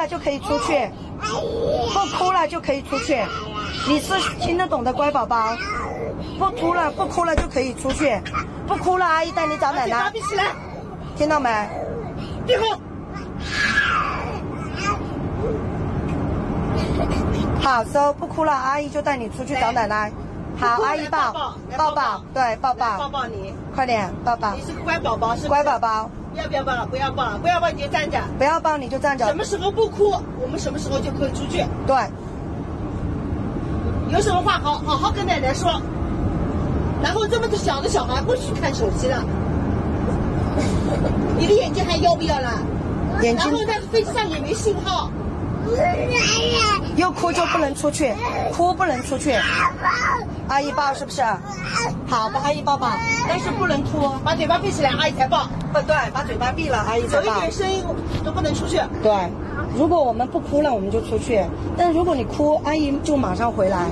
了就可以出去，不哭了就可以出去。你是听得懂的乖宝宝，不哭了不哭了就可以出去，不哭了阿姨带你找奶奶。闭起来，听到没？闭好。好，收不哭了，阿姨就带你出去找奶奶。好，阿姨抱抱抱，对抱抱，抱抱你，快点抱抱。你是个乖宝宝，是乖宝宝。要不要抱了？不要抱了，不要抱你就站着。不要抱你就站着。什么时候不哭，我们什么时候就可以出去。对。有什么话好好好跟奶奶说。然后这么小的小孩不许看手机了。你的眼睛还要不要了？眼睛。然后在飞机上也没信号。又哭就不能出去，哭不能出去。阿姨抱是不是？好，把阿姨抱抱，但是不能哭，把嘴巴闭起来，阿姨才抱。不对，把嘴巴闭了，阿姨才抱。有一点声音都不能出去。对，如果我们不哭了，我们就出去；但如果你哭，阿姨就马上回来，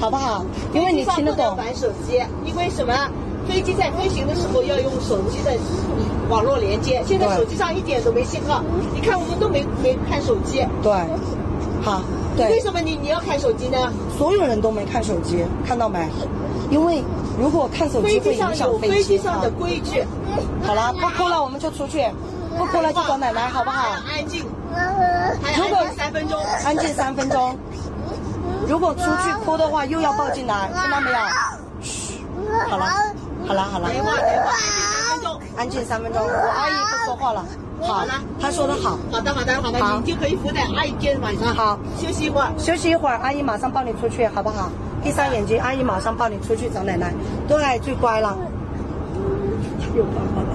好不好？因为你听得懂。玩手机，因为什么？飞机在飞行的时候要用手机的网络连接，现在手机上一点都没信号。你看我们都没没看手机。对，好，对。为什么你你要看手机呢？所有人都没看手机，看到没？因为如果看手机会影响飞机。飞机上的规矩。好了，不哭了，我们就出去。不哭了就找奶奶，好不好？安静。如果三分钟，安静三分钟。如果出去哭的话，又要抱进来，听到没有？嘘，好了。好了好了，等会等会，三分钟，安静三分钟。我阿姨不说话了。好，他说的好。好的好的好的，你就可以扶在阿姨肩膀上。好，休息一会儿，休息一会儿，阿姨马上抱你出去，好不好？闭上眼睛，阿姨马上抱你出去找奶奶。对，最乖了。有爸爸了。